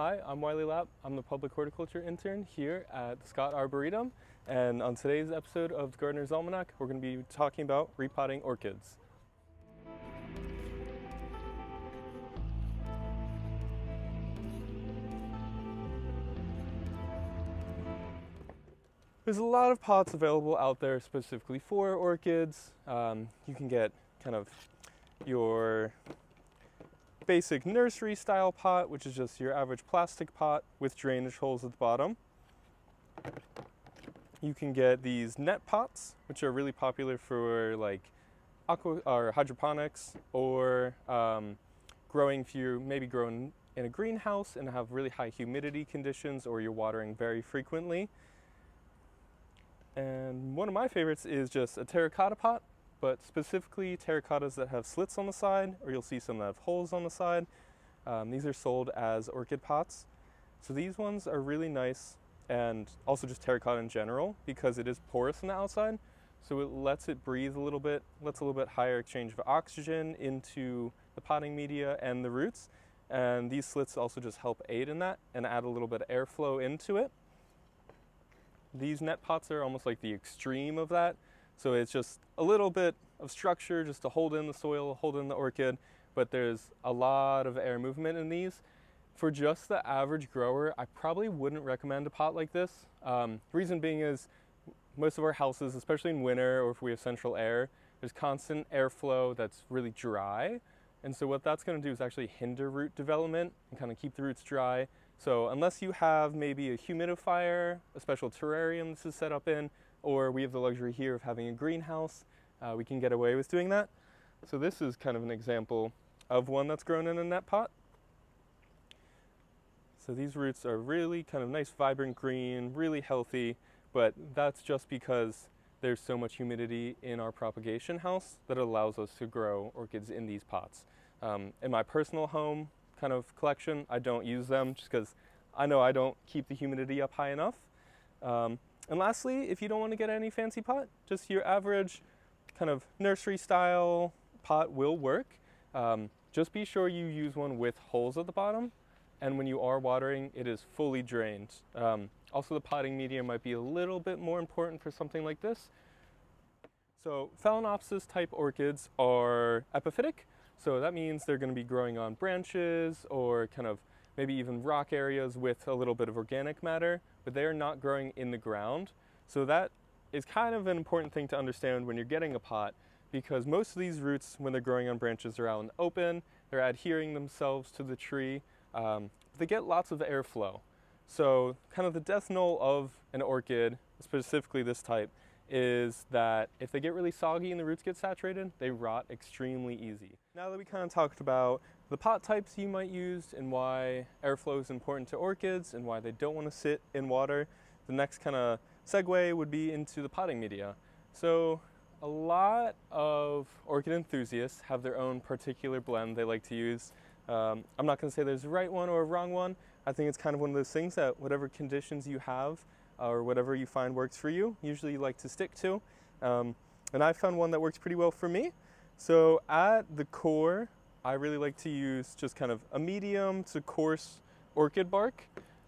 Hi, I'm Wylie Lapp. I'm the public horticulture intern here at Scott Arboretum. And on today's episode of the Gardener's Almanac, we're going to be talking about repotting orchids. There's a lot of pots available out there specifically for orchids. Um, you can get kind of your basic nursery style pot, which is just your average plastic pot with drainage holes at the bottom. You can get these net pots, which are really popular for like aqua or hydroponics or um, growing if you maybe growing in a greenhouse and have really high humidity conditions or you're watering very frequently. And one of my favorites is just a terracotta pot, but specifically terracottas that have slits on the side, or you'll see some that have holes on the side. Um, these are sold as orchid pots. So these ones are really nice and also just terracotta in general because it is porous on the outside. So it lets it breathe a little bit, lets a little bit higher exchange of oxygen into the potting media and the roots. And these slits also just help aid in that and add a little bit of airflow into it. These net pots are almost like the extreme of that. So it's just a little bit of structure just to hold in the soil, hold in the orchid, but there's a lot of air movement in these. For just the average grower, I probably wouldn't recommend a pot like this. Um, reason being is most of our houses, especially in winter or if we have central air, there's constant airflow that's really dry. And so what that's gonna do is actually hinder root development and kind of keep the roots dry. So unless you have maybe a humidifier, a special terrarium this is set up in, or we have the luxury here of having a greenhouse, uh, we can get away with doing that. So this is kind of an example of one that's grown in a net pot. So these roots are really kind of nice, vibrant green, really healthy, but that's just because there's so much humidity in our propagation house that allows us to grow orchids in these pots. Um, in my personal home, kind of collection. I don't use them just because I know I don't keep the humidity up high enough. Um, and lastly, if you don't want to get any fancy pot, just your average kind of nursery style pot will work. Um, just be sure you use one with holes at the bottom. And when you are watering, it is fully drained. Um, also, the potting media might be a little bit more important for something like this. So Phalaenopsis type orchids are epiphytic, so that means they're going to be growing on branches or kind of maybe even rock areas with a little bit of organic matter, but they are not growing in the ground. So that is kind of an important thing to understand when you're getting a pot because most of these roots, when they're growing on branches, are out in the open, they're adhering themselves to the tree, um, they get lots of airflow. So kind of the death knell of an orchid, specifically this type, is that if they get really soggy and the roots get saturated, they rot extremely easy. Now that we kind of talked about the pot types you might use and why airflow is important to orchids and why they don't want to sit in water, the next kind of segue would be into the potting media. So a lot of orchid enthusiasts have their own particular blend they like to use. Um, I'm not going to say there's a right one or a wrong one. I think it's kind of one of those things that whatever conditions you have, or whatever you find works for you. Usually you like to stick to. Um, and I found one that works pretty well for me. So at the core, I really like to use just kind of a medium to coarse orchid bark.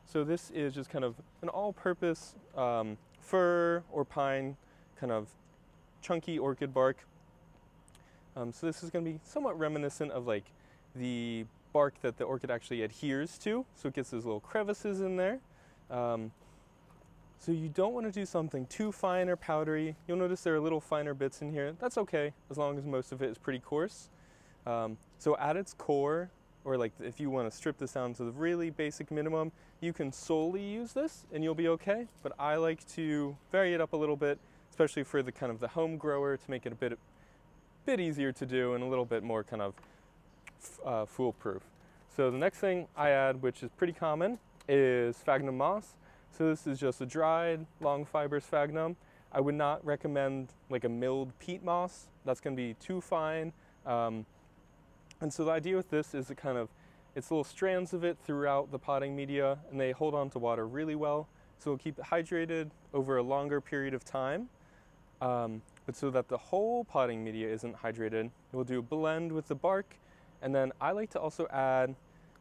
So this is just kind of an all-purpose um, fir or pine kind of chunky orchid bark. Um, so this is going to be somewhat reminiscent of like the bark that the orchid actually adheres to. So it gets those little crevices in there. Um, so you don't want to do something too fine or powdery. You'll notice there are little finer bits in here. That's okay, as long as most of it is pretty coarse. Um, so at its core, or like if you want to strip this down to the really basic minimum, you can solely use this and you'll be okay. But I like to vary it up a little bit, especially for the kind of the home grower to make it a bit, bit easier to do and a little bit more kind of uh, foolproof. So the next thing I add, which is pretty common, is sphagnum moss. So this is just a dried, long fiber sphagnum. I would not recommend like a milled peat moss. That's gonna be too fine. Um, and so the idea with this is it kind of, it's little strands of it throughout the potting media and they hold on to water really well. So we'll keep it hydrated over a longer period of time. Um, but so that the whole potting media isn't hydrated, we'll do a blend with the bark. And then I like to also add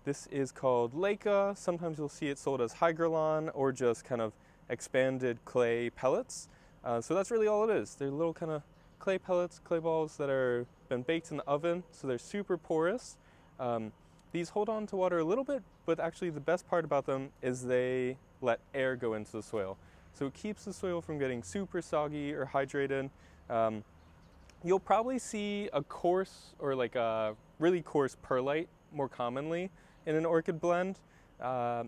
This is called LECA. Sometimes you'll see it sold as Hydroton or just kind of expanded clay pellets. Uh, so that's really all it is. They're little kind of clay pellets, clay balls that are been baked in the oven, so they're super porous. Um, these hold on to water a little bit, but actually the best part about them is they let air go into the soil. So it keeps the soil from getting super soggy or hydrated. Um, you'll probably see a coarse or like a really coarse perlite more commonly in an orchid blend. Uh,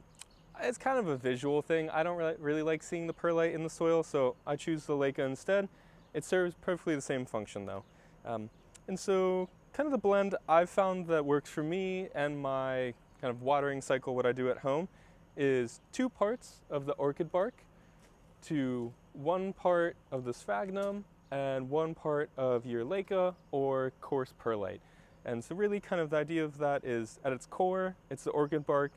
it's kind of a visual thing. I don't really, really like seeing the perlite in the soil, so I choose the LECA instead. It serves perfectly the same function though. Um, and so kind of the blend I've found that works for me and my kind of watering cycle, what I do at home, is two parts of the orchid bark to one part of the sphagnum and one part of your LECA or coarse perlite. And so really kind of the idea of that is at its core, it's the orchid bark.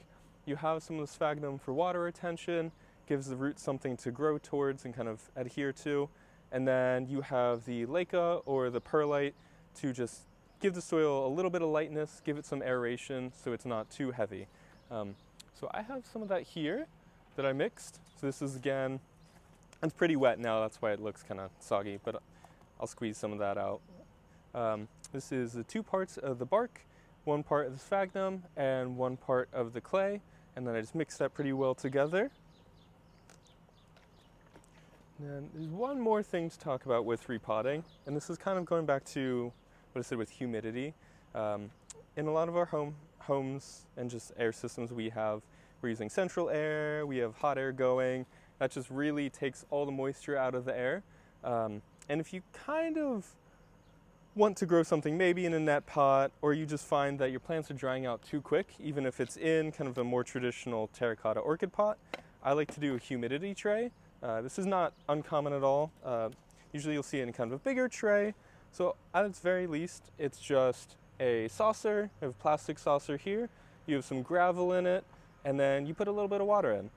You have some of the sphagnum for water retention, gives the roots something to grow towards and kind of adhere to. And then you have the LECA or the perlite to just give the soil a little bit of lightness, give it some aeration so it's not too heavy. Um, so I have some of that here that I mixed. So this is again, it's pretty wet now, that's why it looks kind of soggy, but I'll squeeze some of that out. Um, this is the two parts of the bark, one part of the sphagnum and one part of the clay, and then I just mix that pretty well together. And there's one more thing to talk about with repotting, and this is kind of going back to what I said with humidity. Um, in a lot of our home homes and just air systems we have, we're using central air, we have hot air going. That just really takes all the moisture out of the air. Um, and if you kind of want to grow something maybe in a net pot, or you just find that your plants are drying out too quick, even if it's in kind of a more traditional terracotta orchid pot, I like to do a humidity tray. Uh, this is not uncommon at all. Uh, usually you'll see it in kind of a bigger tray. So at its very least, it's just a saucer, you have a plastic saucer here, you have some gravel in it, and then you put a little bit of water in.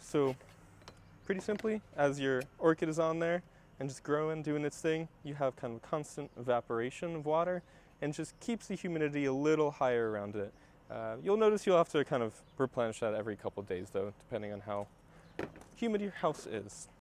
So pretty simply, as your orchid is on there and just growing, doing its thing, you have kind of constant evaporation of water and just keeps the humidity a little higher around it. Uh, you'll notice you'll have to kind of replenish that every couple days though, depending on how humid your house is.